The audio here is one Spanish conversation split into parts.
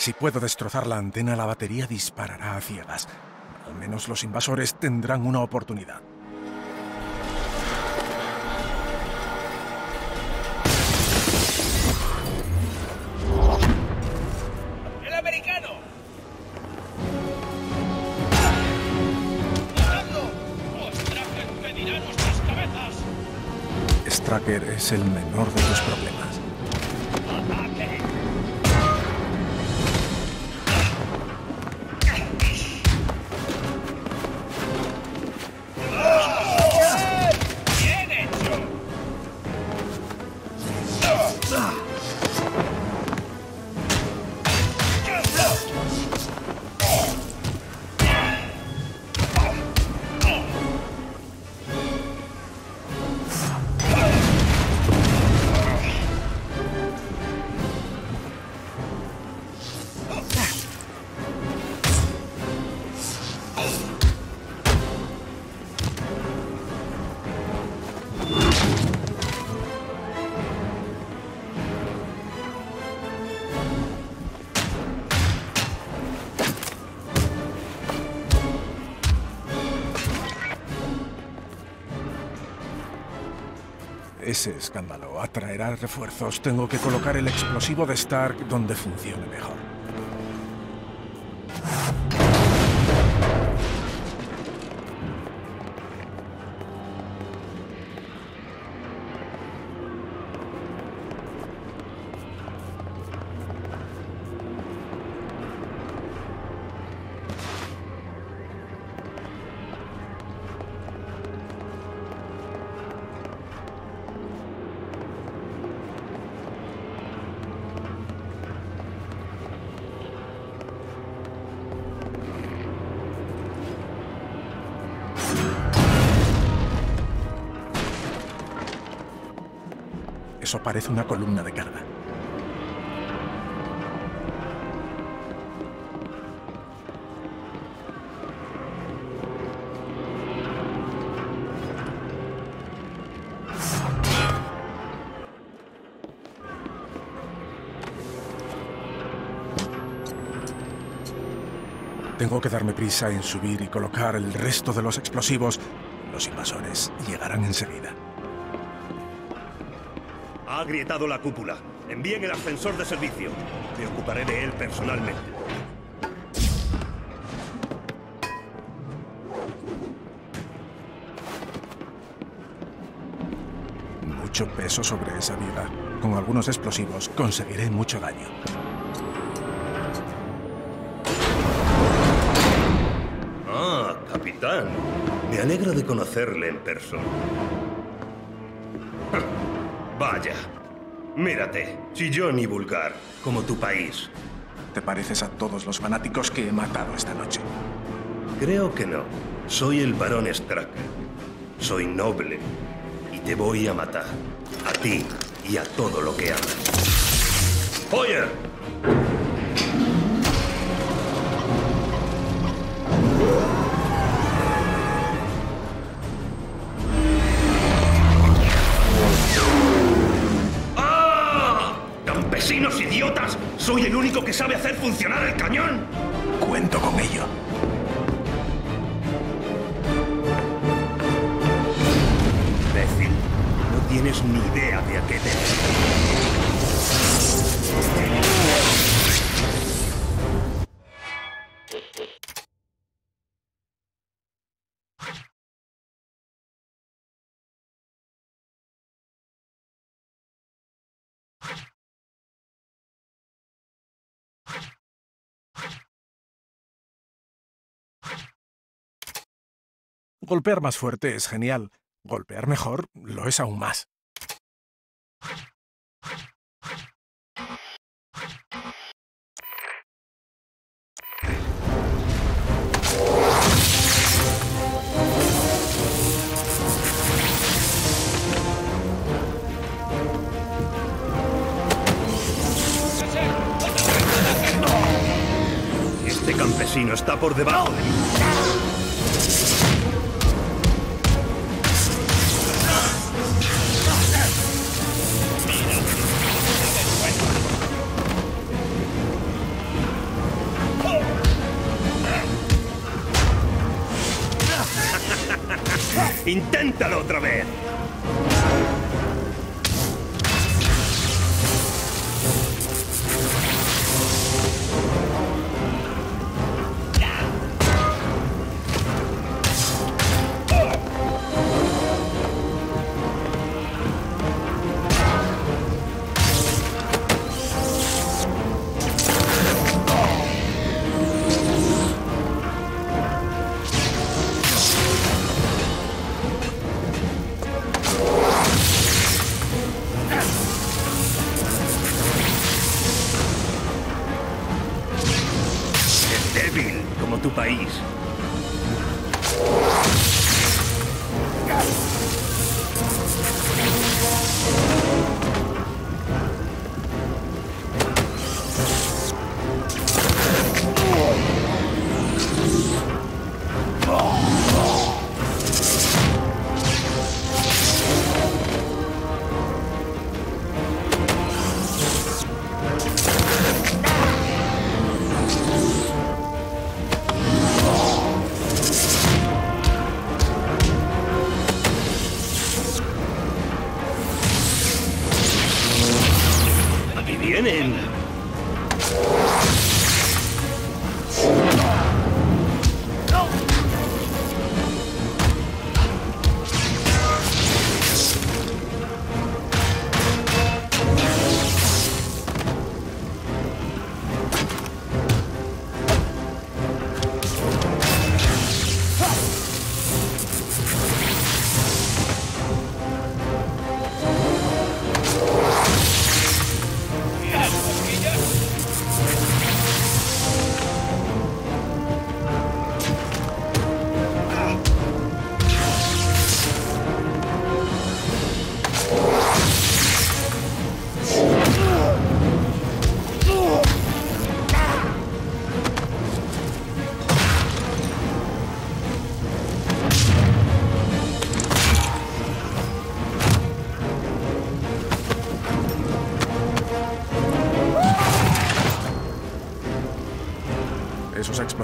Si puedo destrozar la antena, la batería disparará a ciegas. Al menos los invasores tendrán una oportunidad. ¡El americano! pedirá nuestras cabezas! Stracker es el menor de tus problemas. Ese escándalo atraerá refuerzos. Tengo que colocar el explosivo de Stark donde funcione mejor. Parece una columna de carga. Tengo que darme prisa en subir y colocar el resto de los explosivos. Los invasores llegarán enseguida. Ha agrietado la cúpula. Envíen el ascensor de servicio. Me ocuparé de él personalmente. Mucho peso sobre esa viga. Con algunos explosivos conseguiré mucho daño. Ah, capitán. Me alegra de conocerle en persona. Vaya. Mírate, chillón y vulgar, como tu país. Te pareces a todos los fanáticos que he matado esta noche. Creo que no. Soy el barón Stracker. Soy noble. Y te voy a matar. A ti y a todo lo que amas. ¡Oye! ¿Soy el único que sabe hacer funcionar el cañón? Cuento con ello. Imbécil, no tienes ni idea de a qué te... Golpear más fuerte es genial. Golpear mejor lo es aún más. Este campesino está por debajo. ¡Inténtalo otra vez!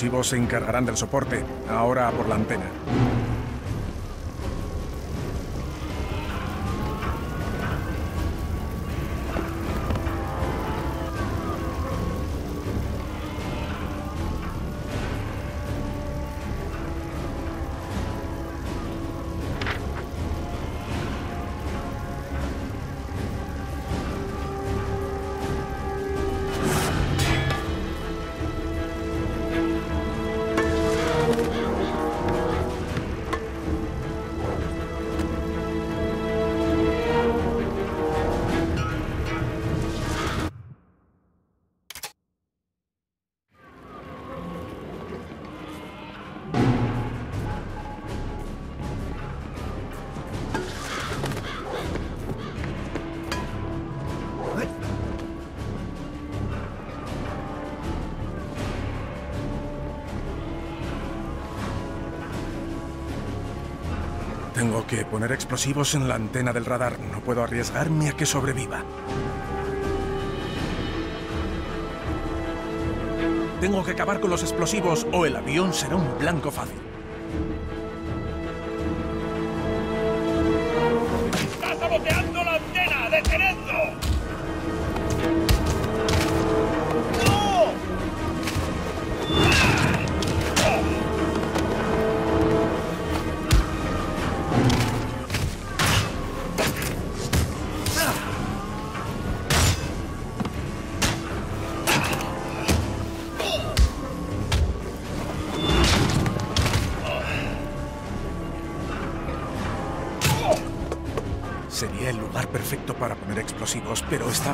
Explosivos se encargarán del soporte, ahora por la antena. Tengo que poner explosivos en la antena del radar. No puedo arriesgarme a que sobreviva. Tengo que acabar con los explosivos o el avión será un blanco fácil.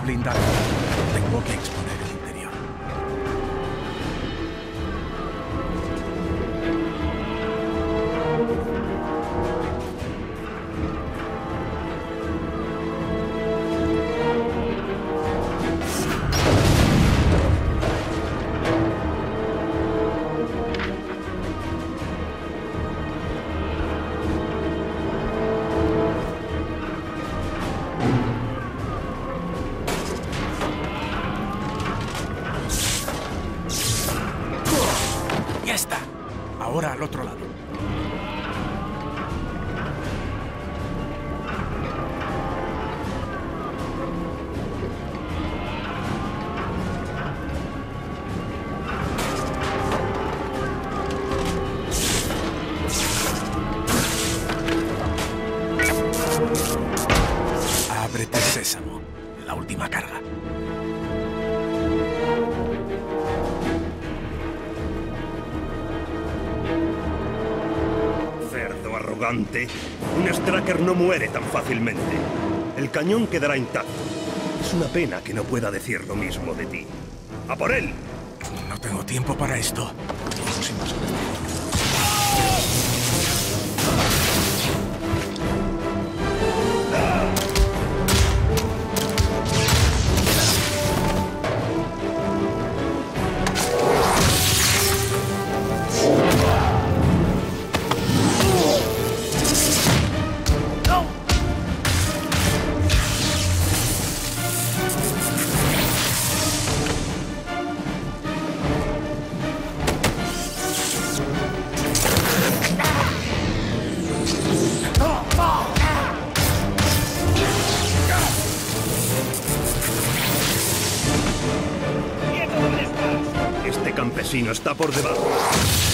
Blindado. Sésamo, la última carga. Cerdo arrogante, un Straker no muere tan fácilmente. El cañón quedará intacto. Es una pena que no pueda decir lo mismo de ti. ¡A por él! No tengo tiempo para esto. Está por debajo.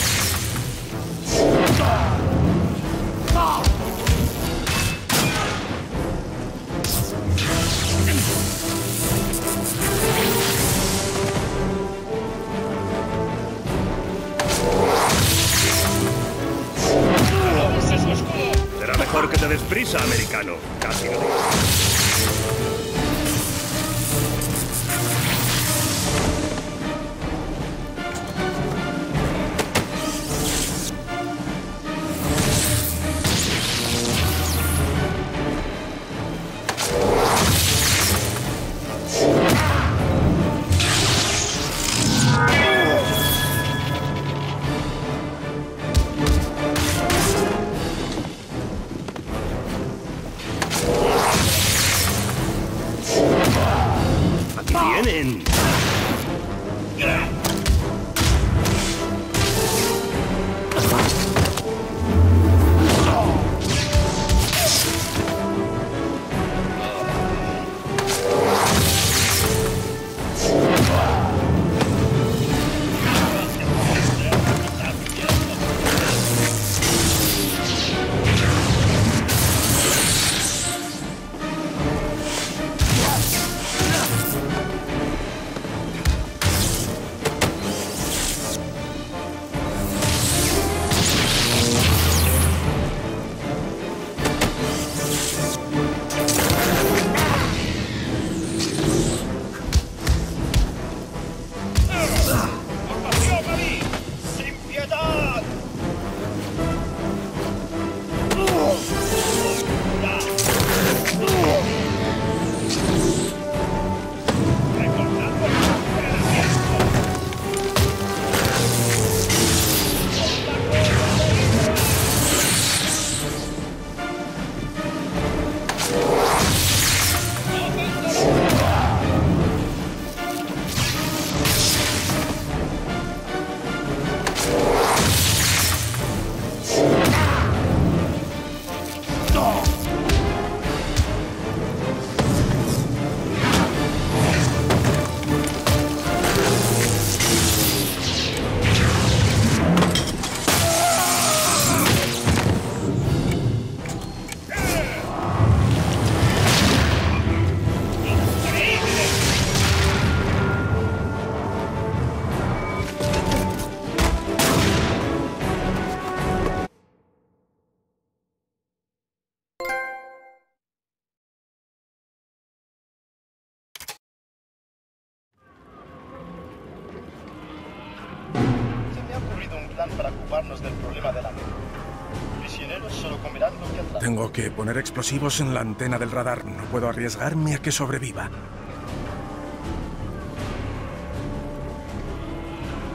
Que poner explosivos en la antena del radar. No puedo arriesgarme a que sobreviva.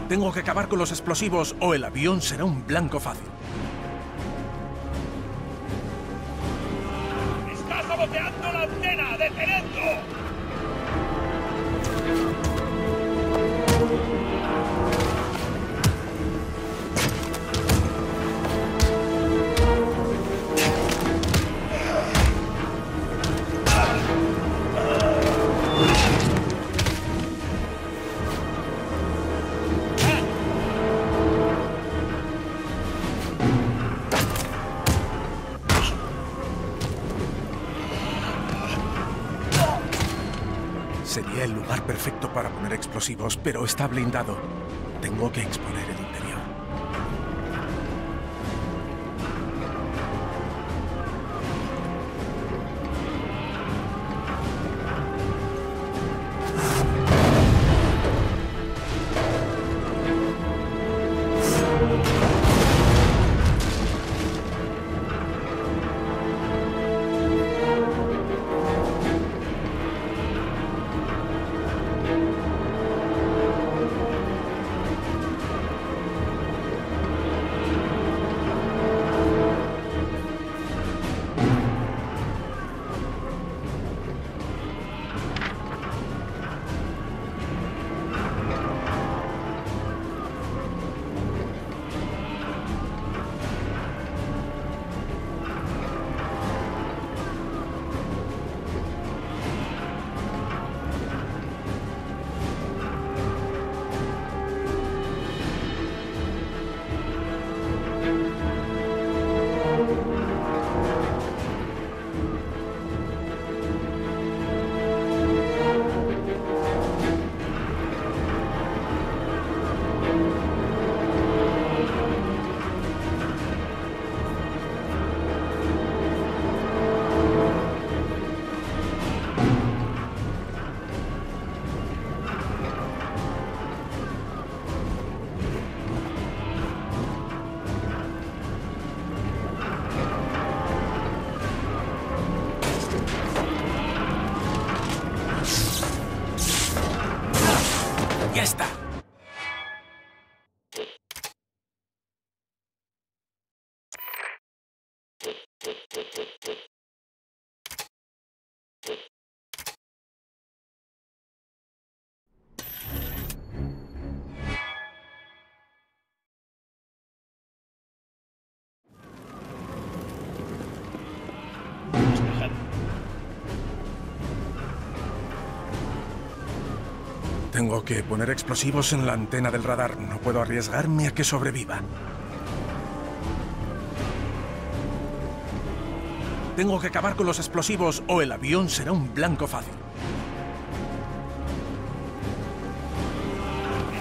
Tengo que acabar con los explosivos o el avión será un blanco fácil. ¡Está saboteando la antena! ¡Detenedlo! perfecto para poner explosivos, pero está blindado. Tengo que exponer el interior. Tengo que poner explosivos en la antena del radar. No puedo arriesgarme a que sobreviva. Tengo que acabar con los explosivos o el avión será un blanco fácil.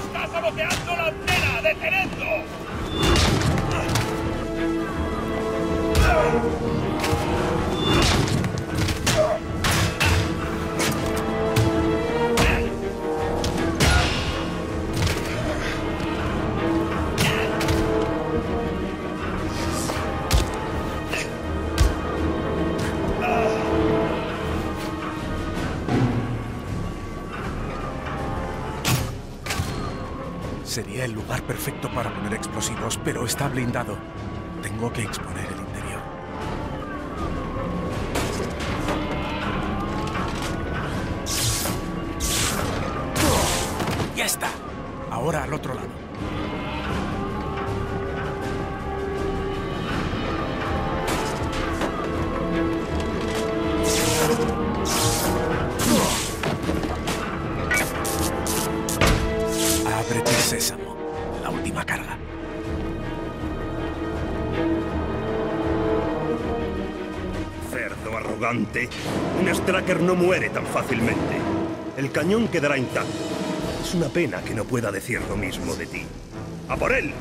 ¡Está saboteando la antena! ¡Detenedlo! Sería el lugar perfecto para poner explosivos, pero está blindado. Tengo que exponer el interior. ¡Ya está! Ahora al otro lado. No muere tan fácilmente. El cañón quedará intacto. Es una pena que no pueda decir lo mismo de ti. ¡A por él!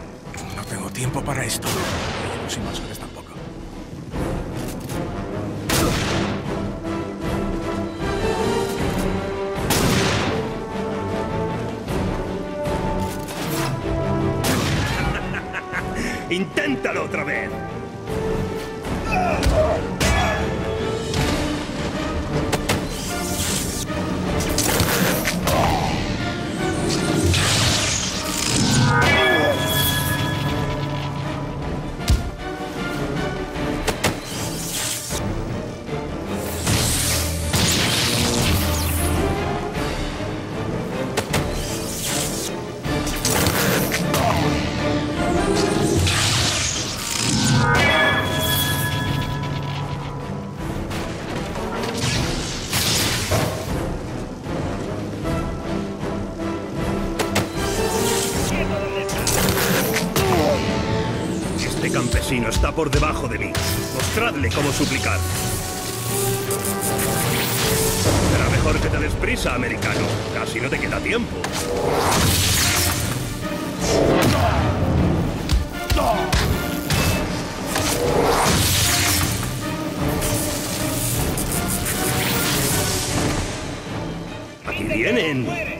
No tengo tiempo para esto. Y los invasores tampoco. ¡Inténtalo otra vez! Campesino está por debajo de mí. Mostradle cómo suplicar. Será mejor que te des prisa, americano. Casi no te queda tiempo. Aquí vienen.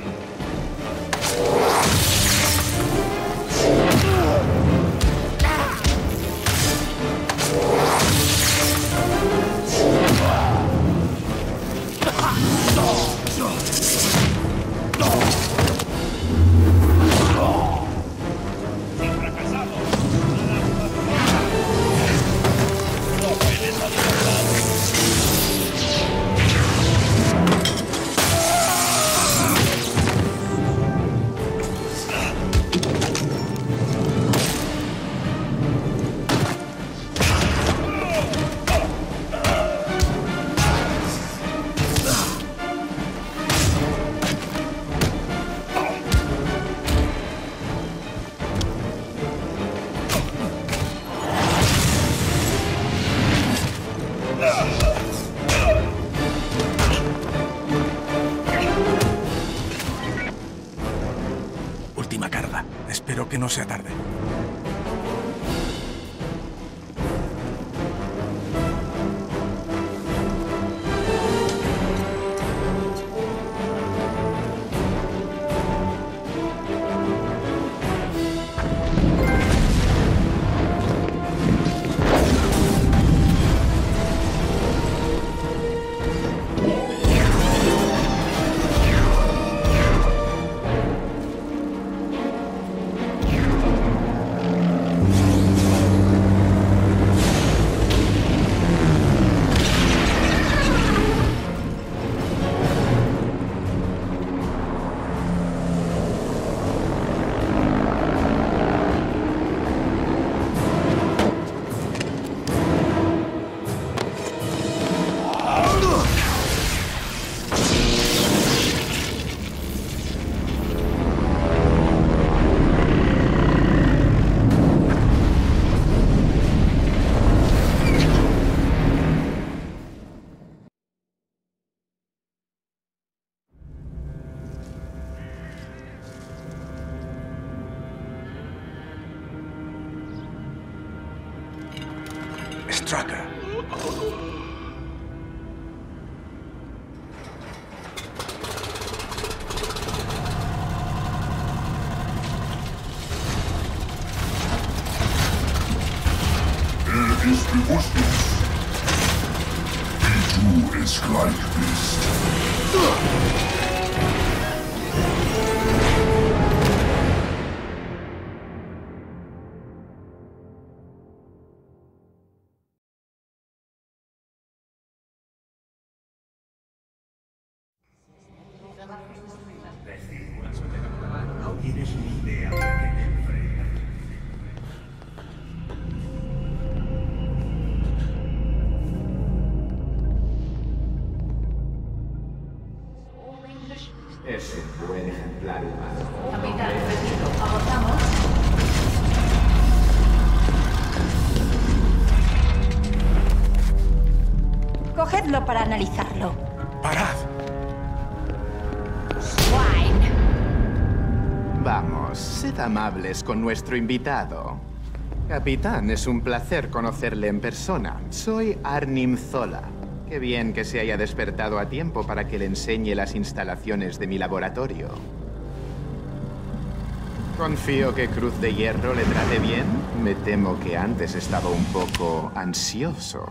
Tracker. Para analizarlo. ¡Parad! Swine. Vamos, sed amables con nuestro invitado. Capitán, es un placer conocerle en persona. Soy Arnim Zola. Qué bien que se haya despertado a tiempo para que le enseñe las instalaciones de mi laboratorio. Confío que Cruz de Hierro le trate bien. Me temo que antes estaba un poco ansioso.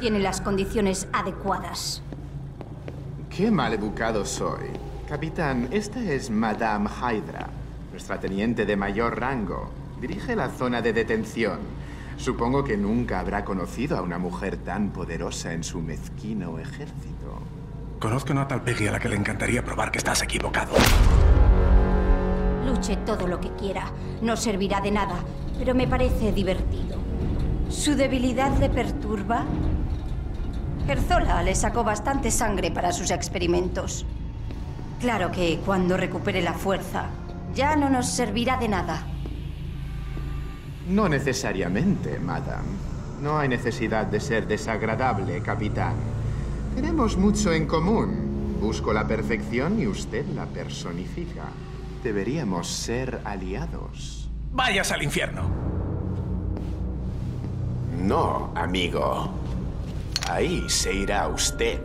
Tiene las condiciones adecuadas. Qué mal educado soy. Capitán, esta es Madame Hydra, nuestra teniente de mayor rango. Dirige la zona de detención. Supongo que nunca habrá conocido a una mujer tan poderosa en su mezquino ejército. Conozco una tal Peggy a la que le encantaría probar que estás equivocado. Luche todo lo que quiera. No servirá de nada, pero me parece divertido. ¿Su debilidad le perturba? Herzola le sacó bastante sangre para sus experimentos. Claro que cuando recupere la fuerza, ya no nos servirá de nada. No necesariamente, Madame. No hay necesidad de ser desagradable, capitán. Tenemos mucho en común. Busco la perfección y usted la personifica. Deberíamos ser aliados. ¡Vayas al infierno! No, amigo. Ahí se irá usted.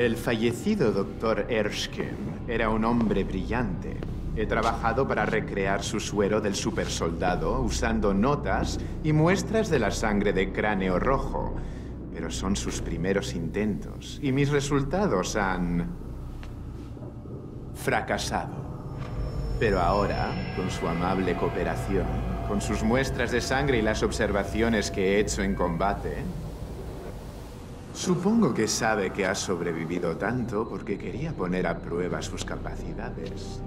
El fallecido doctor Erskine era un hombre brillante. He trabajado para recrear su suero del supersoldado usando notas y muestras de la sangre de cráneo rojo. Pero son sus primeros intentos y mis resultados han fracasado. Pero ahora, con su amable cooperación, con sus muestras de sangre y las observaciones que he hecho en combate, Supongo que sabe que ha sobrevivido tanto porque quería poner a prueba sus capacidades.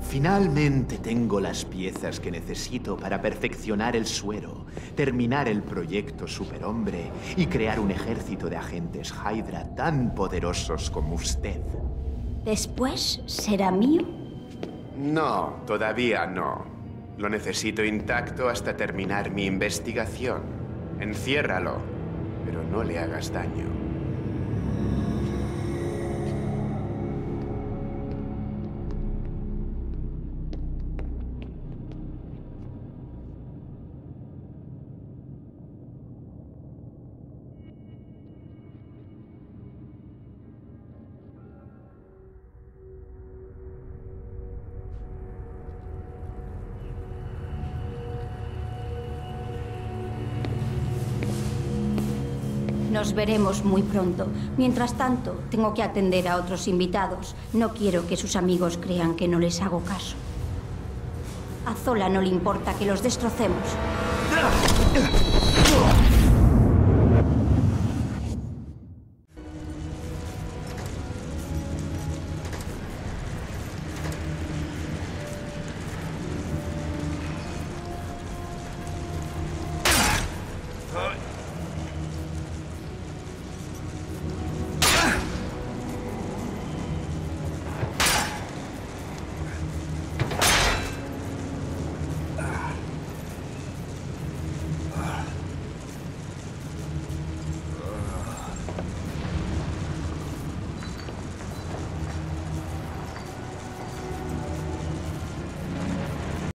Finalmente tengo las piezas que necesito para perfeccionar el suero, terminar el proyecto Superhombre y crear un ejército de agentes Hydra tan poderosos como usted. Después será mío. No, todavía no. Lo necesito intacto hasta terminar mi investigación. Enciérralo, pero no le hagas daño. Veremos muy pronto. Mientras tanto, tengo que atender a otros invitados. No quiero que sus amigos crean que no les hago caso. A Zola no le importa que los destrocemos.